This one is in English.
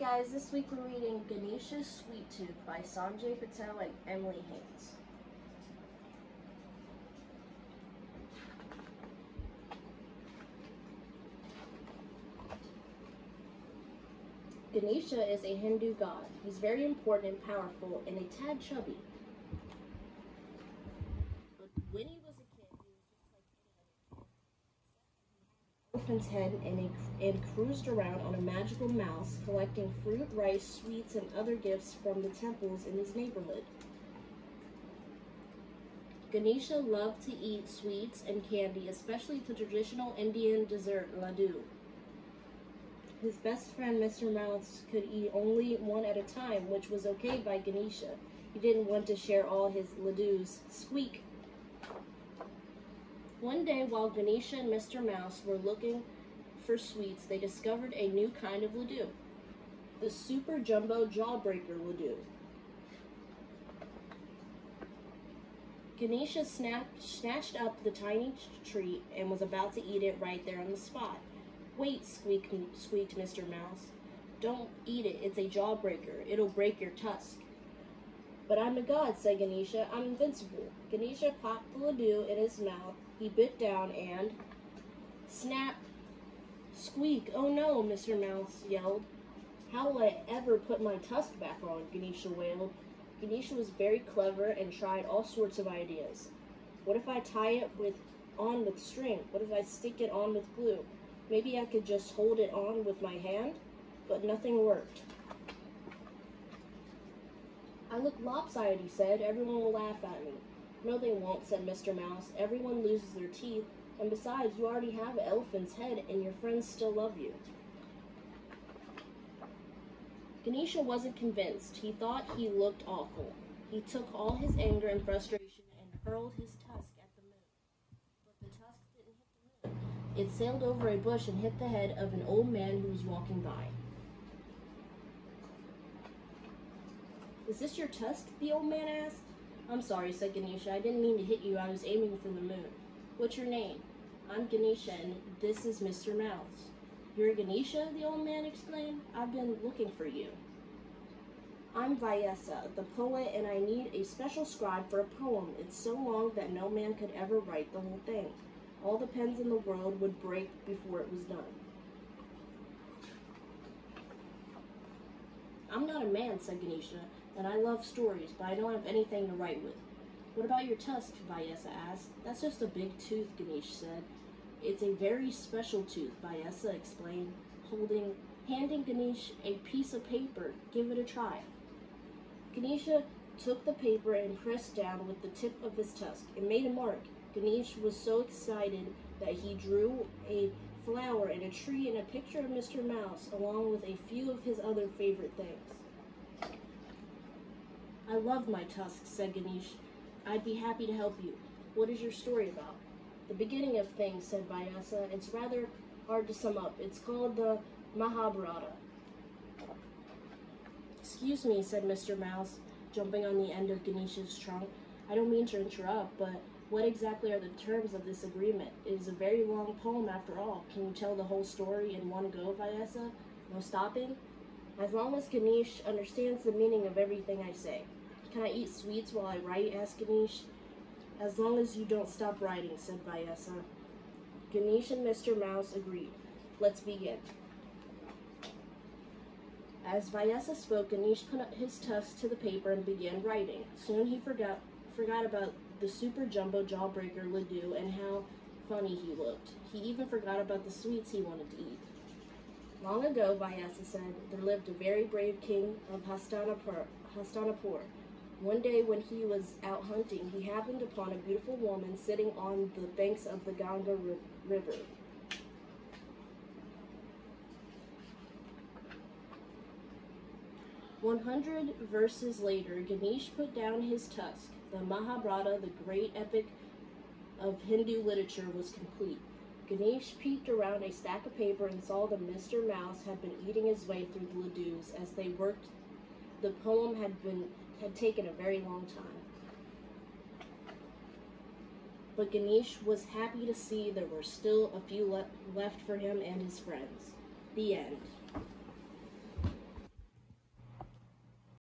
guys, this week we're reading Ganesha's Sweet Tooth by Sanjay Patel and Emily Haynes. Ganesha is a Hindu god. He's very important and powerful and a tad chubby. But when he was a kid, he was just like any other and, and cruised around on a magical mouse, collecting fruit, rice, sweets, and other gifts from the temples in his neighborhood. Ganesha loved to eat sweets and candy, especially the traditional Indian dessert laddu. His best friend, Mr. Mouse, could eat only one at a time, which was okay by Ganesha. He didn't want to share all his ladoos. Squeak! One day, while Ganesha and Mr. Mouse were looking for sweets, they discovered a new kind of ladoo. The Super Jumbo Jawbreaker ladoo. Ganesha snapped, snatched up the tiny treat and was about to eat it right there on the spot. Wait, squeaked, squeaked Mr. Mouse. Don't eat it. It's a jawbreaker. It'll break your tusk. But I'm a god, said Ganesha. I'm invincible. Ganesha popped the ladoo in his mouth. He bit down and... Snap! Squeak! Oh no, Mr. Mouse yelled. How will I ever put my tusk back on? Ganesha wailed. Ganesha was very clever and tried all sorts of ideas. What if I tie it with on with string? What if I stick it on with glue? Maybe I could just hold it on with my hand, but nothing worked. I look lopsided, he said. Everyone will laugh at me. No, they won't, said Mr. Mouse. Everyone loses their teeth, and besides, you already have an elephant's head, and your friends still love you. Ganesha wasn't convinced. He thought he looked awful. He took all his anger and frustration and hurled his tusk at the moon. But the tusk didn't hit the moon. It sailed over a bush and hit the head of an old man who was walking by. Is this your tusk? the old man asked. I'm sorry, said Ganesha. I didn't mean to hit you. I was aiming for the moon. What's your name? I'm Ganesha, and this is Mr. Mouse. You're Ganesha? the old man exclaimed. I've been looking for you. I'm Vyasa, the poet, and I need a special scribe for a poem. It's so long that no man could ever write the whole thing. All the pens in the world would break before it was done. I'm not a man, said Ganesha, and I love stories, but I don't have anything to write with. What about your tusk? Vyasa asked. That's just a big tooth, Ganesh said. It's a very special tooth, Vyasa explained, holding, handing Ganesh a piece of paper. Give it a try. Ganesha took the paper and pressed down with the tip of his tusk. It made a mark. Ganesh was so excited that he drew a flower and a tree and a picture of Mr. Mouse, along with a few of his other favorite things. I love my tusks, said Ganesh. I'd be happy to help you. What is your story about? The beginning of things, said Vyasa. It's rather hard to sum up. It's called the Mahabharata. Excuse me, said Mr. Mouse, jumping on the end of Ganesh's trunk. I don't mean to interrupt, but what exactly are the terms of this agreement? It is a very long poem after all. Can you tell the whole story in one go, Vyasa? No stopping? As long as Ganesh understands the meaning of everything I say. Can I eat sweets while I write? asked Ganesh. As long as you don't stop writing, said Vyasa. Ganesh and Mr. Mouse agreed. Let's begin. As Vyasa spoke, Ganesh put his tusk to the paper and began writing. Soon he forgot forgot about the super jumbo jawbreaker ladoo and how funny he looked. He even forgot about the sweets he wanted to eat. Long ago, Vyasa said, there lived a very brave king of Hastinapur. Hastinapur. One day when he was out hunting, he happened upon a beautiful woman sitting on the banks of the Ganga River. One hundred verses later, Ganesh put down his tusk. The Mahabharata, the great epic of Hindu literature, was complete. Ganesh peeked around a stack of paper and saw that Mr. Mouse had been eating his way through the ladoos as they worked. The poem had been had taken a very long time. But Ganesh was happy to see there were still a few le left for him and his friends. The end.